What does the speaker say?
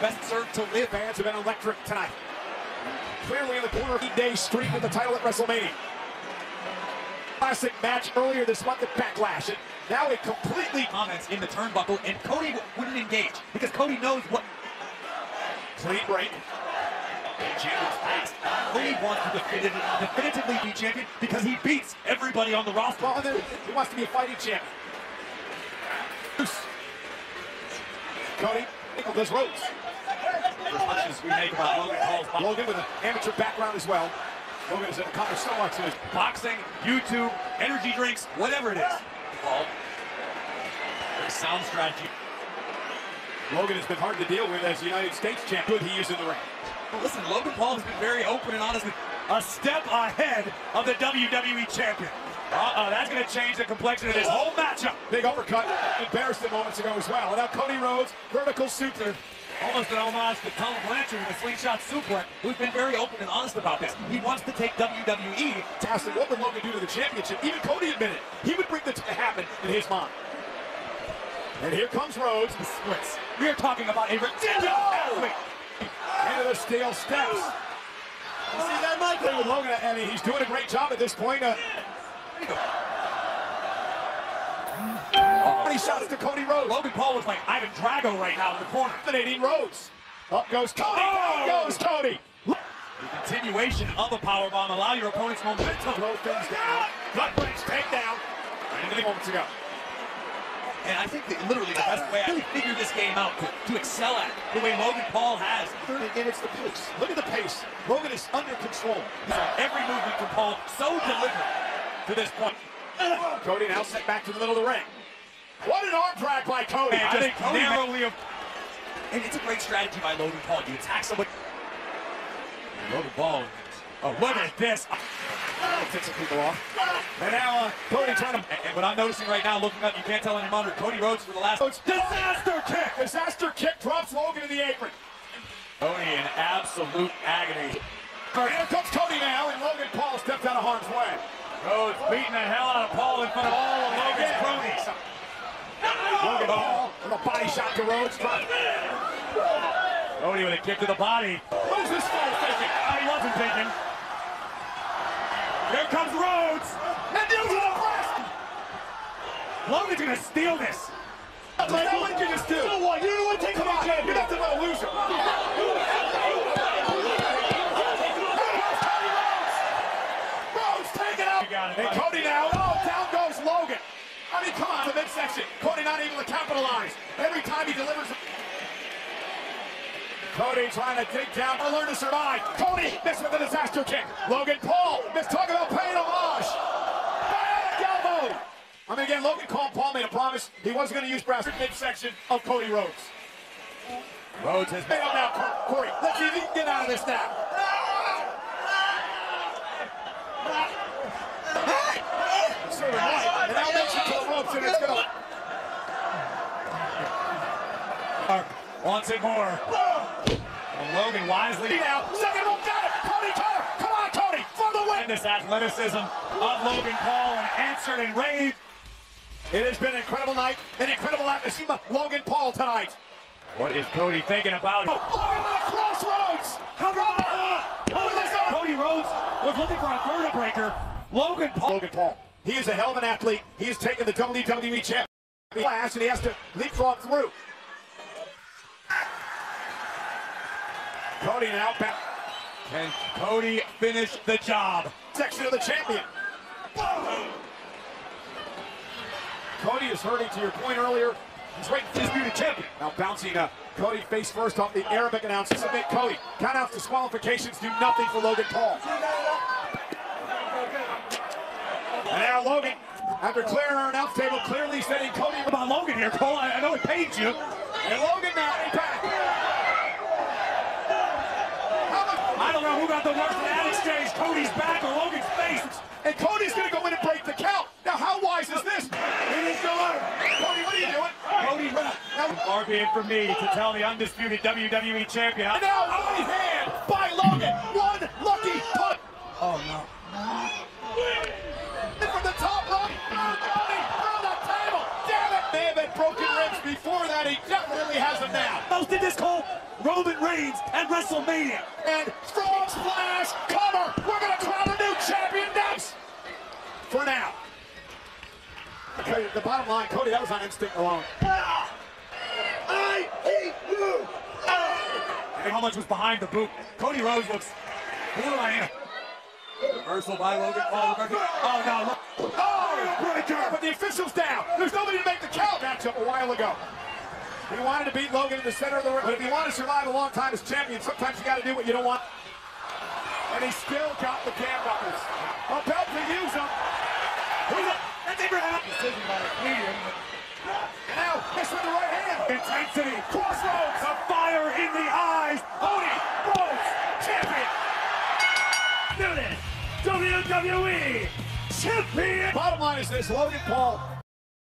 best served to live. Fans have been electric tonight. Clearly in the corner of eight-day streak with the title at WrestleMania. Classic match earlier this month at Backlash. And now it completely Comments in the turnbuckle, and Cody wouldn't engage because Cody knows what clean break. Cody wants to definitively, definitively be champion because he beats everybody on the roster. He wants to be a fighting champion. Cody does ropes. As we make about Logan Paul's Logan with an amateur background as well. Logan has accomplished so much in his boxing, YouTube, energy drinks, whatever it is. Paul, very sound strategy. Logan has been hard to deal with as United States champion. Good he is in the ring. Well, listen, Logan Paul has been very open and honest. A step ahead of the WWE champion. Uh-oh, that's going to change the complexion of this whole matchup. Big uppercut. Embarrassed him moments ago as well. And now Cody Rhodes, vertical suture. Almost an homage to Tully Blanchard with a slingshot suplex, who's been very open and honest about this. He wants to take WWE Asked what would Logan do to the championship? Even Cody admitted he would bring the to happen in his mind. And here comes Rhodes. to splits. We are talking about a ridiculous athlete. Into the steel steps. You see that, Mike? With Logan, and he's doing a great job at this point. Uh, many shots to Cody Rhodes. Logan Paul was like Ivan Drago right now in the corner. Dominating Rhodes. Up goes Cody. Oh! Down goes Cody. The continuation of a powerbomb allow your opponent's momentum. Throw things down. Gut wrench takedown. And moments ago. And I think that literally the best way I really figured this game out to, to excel at the way Logan Paul has. And it's the pace. Look at the pace. Logan is under control. Every movement from Paul so deliberate to this point. Cody now set back to the middle of the ring. What an arm drag by Cody. And I just think Cody narrowly. Of, and it's a great strategy by Logan Paul. You attack somebody. Logan Paul. Oh, look at this. takes some people off. And now uh, Cody trying to. And, and what I'm noticing right now, looking up, you can't tell any monitor. Cody Rhodes for the last. Disaster kick. Disaster kick drops Logan in the apron. Cody in absolute agony. Here comes Cody now, and Logan Paul steps out of harm's way. Rhodes beating the hell out of Paul in front of all of Logan's cronies. Logan Paul with a body shot to Rhodes. Cody with a kick to the body. Who's this fool thinking? he wasn't thinking. Here comes Rhodes. And using the press. Logan's gonna steal this. Like, what did you just do? So what? You know what? Take Come on, you're but a loser. Rhodes take it out. You got it, And buddy. Cody now. Oh, down goes Logan. I mean, come on, the midsection. Cody not able to capitalize. Every time he delivers. Cody trying to dig down to learn to survive. Cody missed with the disaster kick. Logan Paul missed talking about paying homage. Back elbow. I mean, again, Logan Paul, Paul made a promise he wasn't going to use brass midsection of Cody Rhodes. Rhodes has Hey, up now, Cor- Corey. Let's get out of this now. Serving right. And now makes it to the ropes, and it's going to. Wants it more. And Logan wisely. Now, second rope, got it. Cody Cutter. Come on, Cody, for the win. And this athleticism of Logan Paul and answered and raved. It has been an incredible night, an incredible atmosphere. Logan Paul tonight. What is Cody thinking about? Oh, oh Logan at the crossroads. How about that? Cody Rhodes was looking for a Vertebreaker. Logan Paul. Logan Paul. He is a hell of an athlete. He has taken the WWE champion class, and he has to leapfrog through. Cody now back Can Cody finish the job? section of the champion. Cody is hurting to your point earlier. He's right disputed champion. Now bouncing up. Cody face first off the Arabic announcer. Submit Cody. Countouts, disqualifications do nothing for Logan Paul. And now Logan, after clearing our announce table, clearly setting Cody About Logan here, Cole. I, I know he paid you. And Logan now back. I don't know who got the worst in that exchange, Cody's back or Logan's face. And Cody's gonna go in and break the count. Now how wise is this? It is the Cody, what are you doing? Cody, far be it from me to tell the undisputed WWE champion. and now right hand by Logan. One lucky punch. Oh no. Most in Roman Reigns and WrestleMania. And strong splash, cover. We're going to crown a new champion next. For now. Okay, the bottom line, Cody, that was on instinct alone. I hate you. And how much was behind the boot? Cody Rhodes looks borderline. Reversal by Logan Paul. Oh no! Look. Oh, breaker! But the official's down. There's nobody to make the count matchup a while ago. He wanted to beat Logan in the center of the ring, but if you want to survive a long time as champion, sometimes you got to do what you don't want. And he still got the cam buckles. About to use them. Who's it? That's Abraham. Decision by. And now, this with the right hand. Intensity. Cross Rhodes. The fire in the eyes. Cody Rhodes, champion. Do this. WWE champion. Bottom line is this, Logan Paul